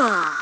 Ugh.